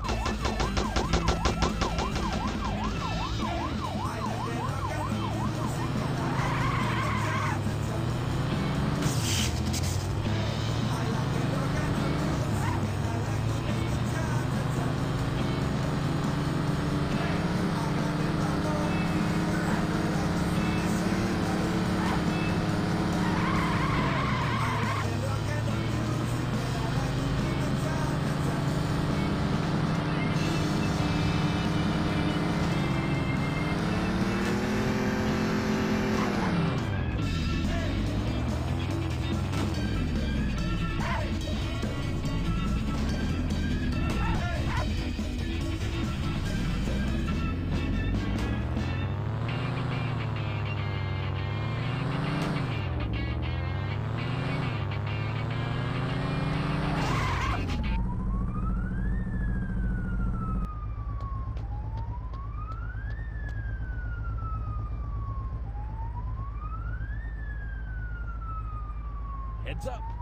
Oh. Heads up.